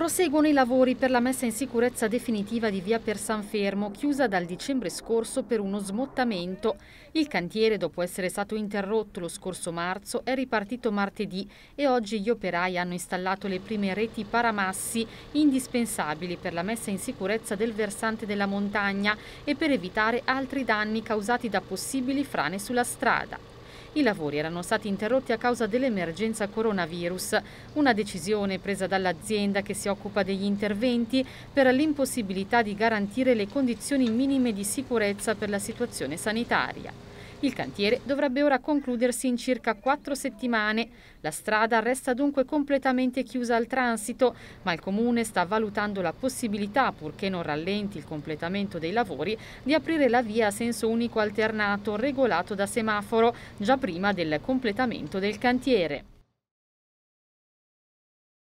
Proseguono i lavori per la messa in sicurezza definitiva di via per San Fermo, chiusa dal dicembre scorso per uno smottamento. Il cantiere, dopo essere stato interrotto lo scorso marzo, è ripartito martedì e oggi gli operai hanno installato le prime reti paramassi indispensabili per la messa in sicurezza del versante della montagna e per evitare altri danni causati da possibili frane sulla strada. I lavori erano stati interrotti a causa dell'emergenza coronavirus, una decisione presa dall'azienda che si occupa degli interventi per l'impossibilità di garantire le condizioni minime di sicurezza per la situazione sanitaria. Il cantiere dovrebbe ora concludersi in circa quattro settimane. La strada resta dunque completamente chiusa al transito, ma il Comune sta valutando la possibilità, purché non rallenti il completamento dei lavori, di aprire la via a senso unico alternato regolato da semaforo già prima del completamento del cantiere.